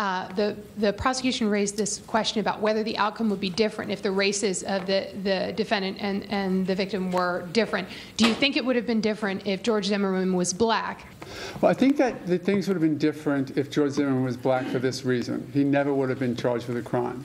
uh, the, the prosecution raised this question about whether the outcome would be different if the races of the, the defendant and, and the victim were different. Do you think it would have been different if George Zimmerman was black? Well, I think that the things would have been different if George Zimmerman was black for this reason. He never would have been charged with a crime.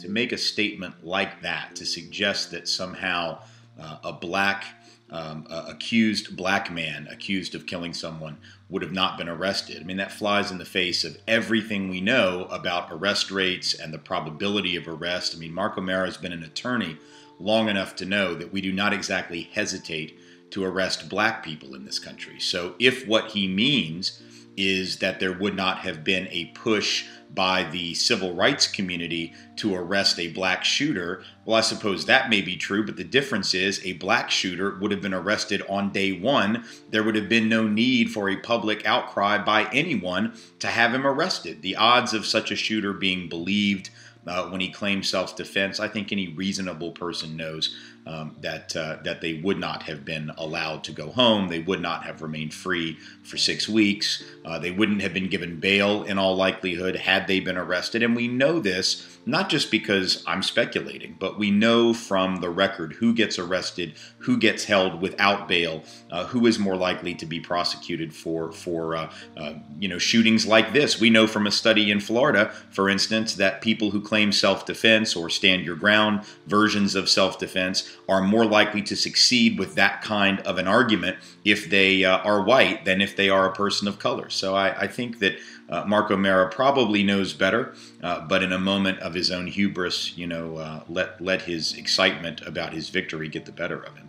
To make a statement like that, to suggest that somehow uh, a black um, accused black man accused of killing someone would have not been arrested. I mean, that flies in the face of everything we know about arrest rates and the probability of arrest. I mean, Mark O'Mara has been an attorney long enough to know that we do not exactly hesitate to arrest black people in this country. So, if what he means is that there would not have been a push by the civil rights community to arrest a black shooter. Well, I suppose that may be true, but the difference is a black shooter would have been arrested on day one. There would have been no need for a public outcry by anyone to have him arrested. The odds of such a shooter being believed uh, when he claims self defense, I think any reasonable person knows um, that uh, that they would not have been allowed to go home. They would not have remained free for six weeks. Uh, they wouldn't have been given bail in all likelihood had they been arrested. And we know this not just because I'm speculating, but we know from the record who gets arrested, who gets held without bail, uh, who is more likely to be prosecuted for for uh, uh, you know shootings like this. We know from a study in Florida, for instance, that people who claim self-defense or stand your ground versions of self-defense are more likely to succeed with that kind of an argument if they uh, are white than if they are a person of color. So I, I think that uh, Mark O'Mara probably knows better, uh, but in a moment of his own hubris, you know, uh, let let his excitement about his victory get the better of him.